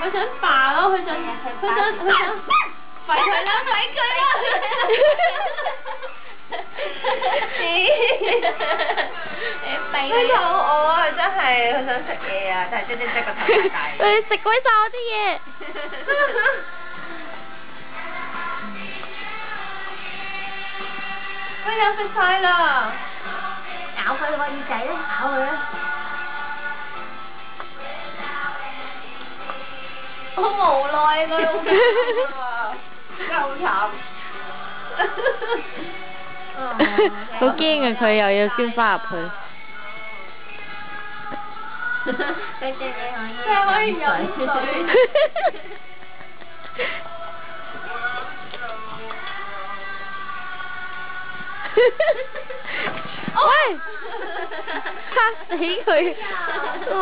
佢想霸咯，佢想佢想佢想吠佢啦，吠佢啦！佢肚餓啊！真係佢想食嘢啊！但係真真真個頭太大。佢食鬼晒我啲嘢。佢又食晒啦！咬佢個耳仔啦，咬佢啦！好無奈個老豆啊！真係好慘。好驚啊！佢又要捐翻入去。佢哋你可以佢可以飲水。喂！嚇死佢！哦。